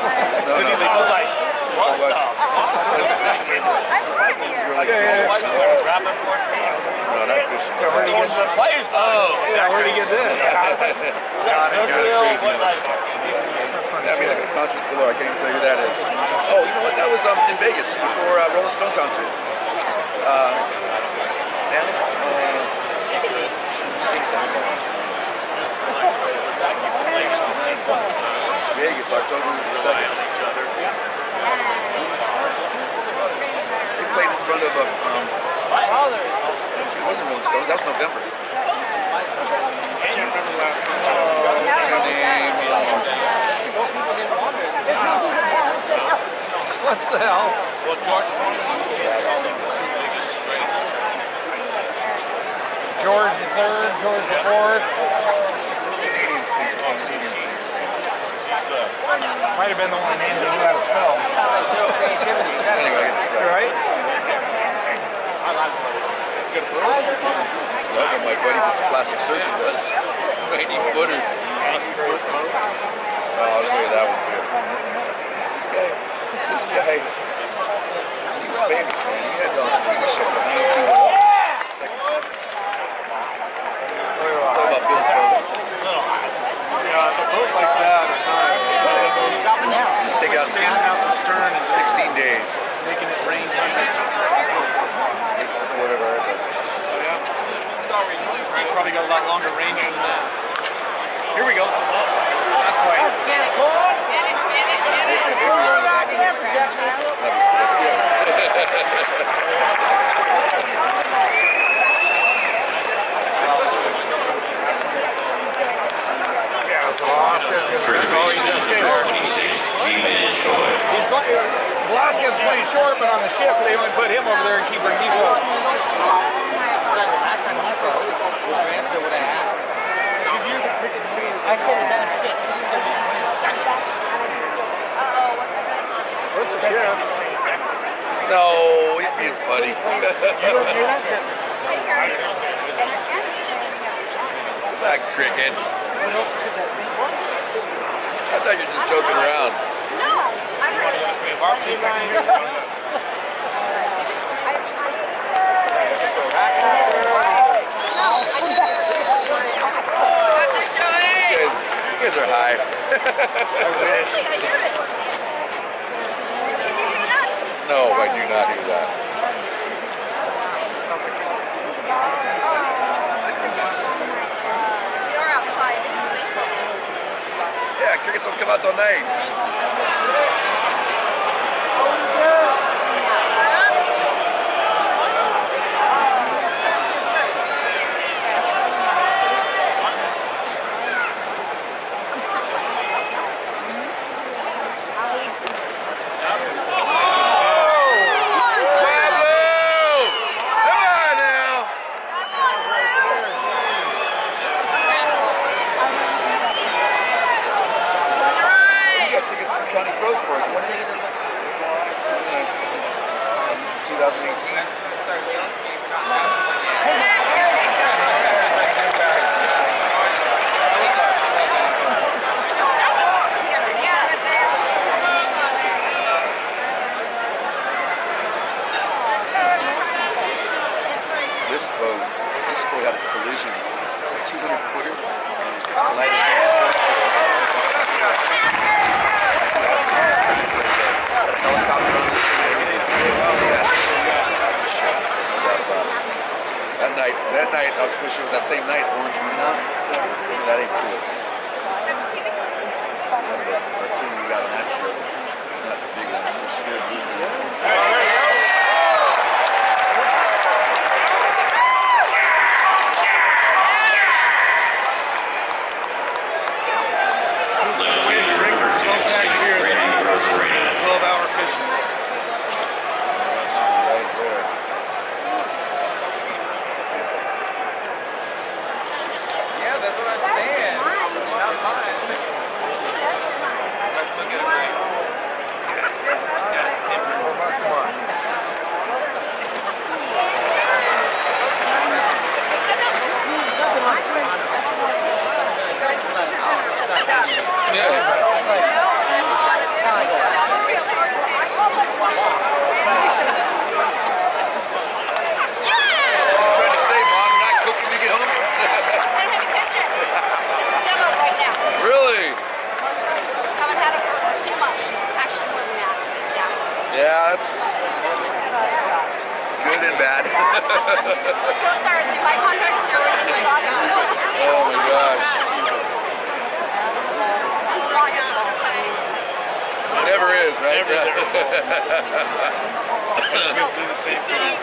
no, no, no. I was like, what the fuck? Yeah, where do you get this? Oh. Yeah, Where'd he get this? Got it. Crazy. I mean, like a conscience galore. I can't even tell you that is. Oh, you know what? That was um, in Vegas before uh, Rolling Stone concert. Uh, uh, she sings that song. Vegas, October 2nd. They played in front of a. Um, it wasn't Rolling Stones. That was November. can't remember the last concert. What's her name? What the hell? Well, George George the third, George the fourth. Singer. Might have been the only name that knew how to spell. Anyway, I get this right. Right? Love my buddy, this plastic surgeon, does. 90 footer. Oh, I'll show you that one too. This guy, this guy, he was famous, man. He had on a TV show called 90210. Second Service. Talk about Bill's boat. Yeah, a boat like that is not. Take out Standing out the stern and 16 days. making it rain hundreds. Whatever. But Probably got a lot longer range than that. Here we go. Not quite. here we are. That was good. Yeah, Velazquez is he's gonna stay there. He's playing, Velazquez playing short, but on the ship, they only put him over there and keep Rengifo. I said it's on shit. What's the ship? No, he's being funny. Back crickets. I thought you were just joking around. No, I'm ready. You guys, you guys are high. no, I do not hear that. You're outside. It's baseball. Yeah, crickets don't come out till night. Pablo! Come on now! You got tickets for Johnny Crow's for us. When did it 2018. This boat, this boat had a collision. It's a 200 footer. That night, that night, I was wishing it was that same night, Orange Marina. That ain't cool. The cartoon we got on that show, not the big ones, scared. Yeah, good and bad. oh my gosh. It never is, right? Never, through the same thing.